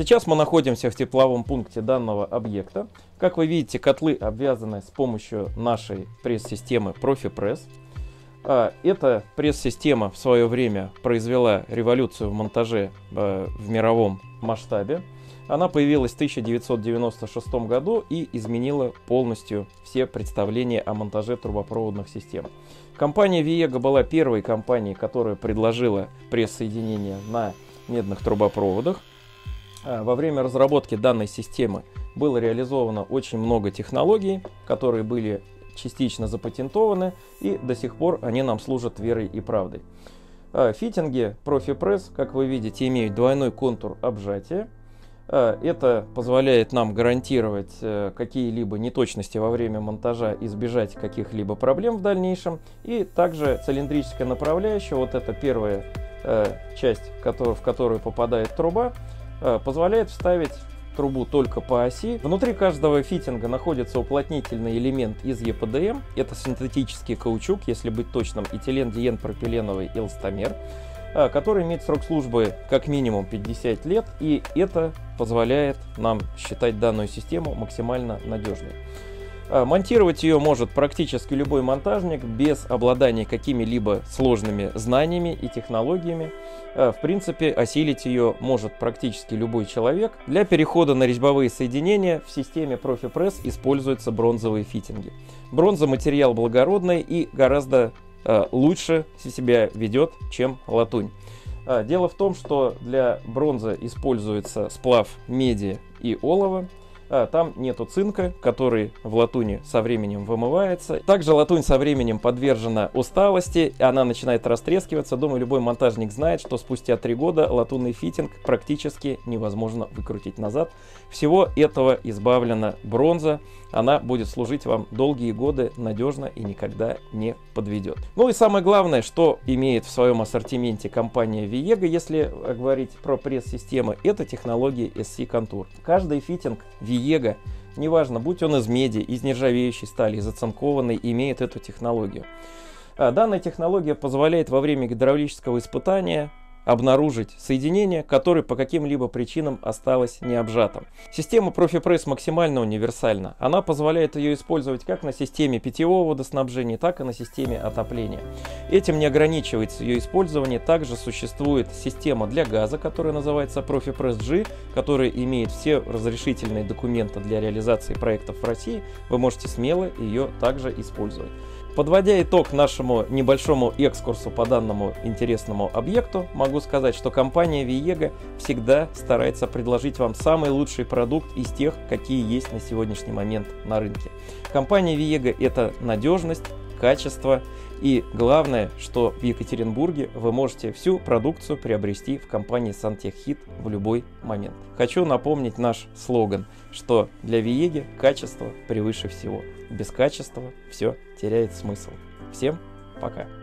Сейчас мы находимся в тепловом пункте данного объекта. Как вы видите, котлы обвязаны с помощью нашей пресс-системы ProfiPress. А, эта пресс-система в свое время произвела революцию в монтаже э, в мировом масштабе. Она появилась в 1996 году и изменила полностью все представления о монтаже трубопроводных систем. Компания Viega была первой компанией, которая предложила пресс-соединение на медных трубопроводах. А, во время разработки данной системы было реализовано очень много технологий, которые были частично запатентованы, и до сих пор они нам служат верой и правдой. А, фитинги ProfiPress, как вы видите, имеют двойной контур обжатия. А, это позволяет нам гарантировать э, какие-либо неточности во время монтажа, избежать каких-либо проблем в дальнейшем. И также цилиндрическая направляющая, вот эта первая э, часть, в которую попадает труба, э, позволяет вставить трубу только по оси. Внутри каждого фитинга находится уплотнительный элемент из ЕПДМ. Это синтетический каучук, если быть точным, этилен, диен, пропиленовый элстомер, а, который имеет срок службы как минимум 50 лет, и это позволяет нам считать данную систему максимально надежной. А, монтировать ее может практически любой монтажник без обладания какими-либо сложными знаниями и технологиями. А, в принципе, осилить ее может практически любой человек. Для перехода на резьбовые соединения в системе ProfiPress используются бронзовые фитинги. Бронза материал благородный и гораздо а, лучше себя ведет, чем латунь. Дело в том, что для бронзы используется сплав меди и олова, а, там нету цинка, который в латуни со временем вымывается. Также латунь со временем подвержена усталости, она начинает растрескиваться. Думаю, любой монтажник знает, что спустя три года латунный фитинг практически невозможно выкрутить назад. Всего этого избавлена бронза. Она будет служить вам долгие годы надежно и никогда не подведет. Ну и самое главное, что имеет в своем ассортименте компания Viega, если говорить про пресс-системы, это технология SC Contour. Каждый фитинг Viega Диего, неважно, будь он из меди, из нержавеющей стали, из оцинкованной, имеет эту технологию. А, данная технология позволяет во время гидравлического испытания обнаружить соединение, которое по каким-либо причинам осталось не обжатым. Система ProfiPress максимально универсальна. Она позволяет ее использовать как на системе питьевого водоснабжения, так и на системе отопления. Этим не ограничивается ее использование. Также существует система для газа, которая называется ProfiPress G, которая имеет все разрешительные документы для реализации проектов в России. Вы можете смело ее также использовать. Подводя итог нашему небольшому экскурсу по данному интересному объекту, могу сказать, что компания Viega всегда старается предложить вам самый лучший продукт из тех, какие есть на сегодняшний момент на рынке. Компания Viega это надежность, качество и главное, что в Екатеринбурге вы можете всю продукцию приобрести в компании Santechhit в любой момент. Хочу напомнить наш слоган, что для Виеги качество превыше всего. Без качества все теряет смысл. Всем пока!